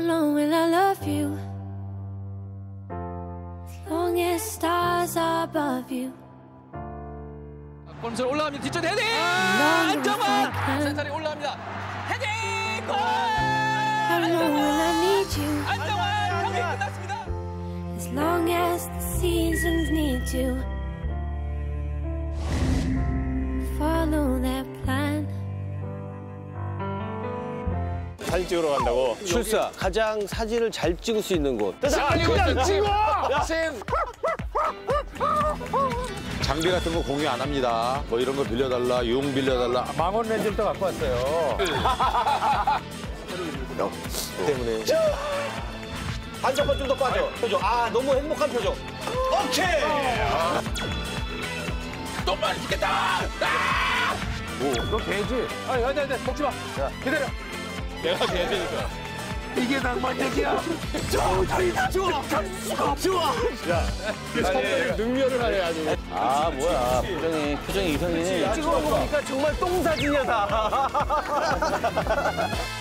long will I love you? As long as stars are above you. 골밑으로 올라갑니다. 뒤쪽 헤딩! 아, 안정환! 센터리 올라갑니다. 헤딩! 골! How long will I need you? 안정환! 경기 끝났습니다. As long as the seasons need to. 사진 찍으러 간다고. 출사 가장 사진을 잘 찍을 수 있는 곳. 자, 그냥 찍어! 장비 같은 거 공유 안 합니다. 뭐 이런 거 빌려달라, 용 빌려달라. 망원 렌즈를 또 갖고 왔어요. 때문에. 한쪽만 좀더 빠져. 표정. 아 너무 행복한 표정. 오케이. 똥만 죽겠다! 너 개지? 아니, 아니, 아니, 먹지 마. 기다려. 내가 되니까. 이게 낭만적이야. 능멸을 하네 아주. 아 뭐야 표정이 표정이 이상해. 찍어 보니까 정말 똥 사진이야 다.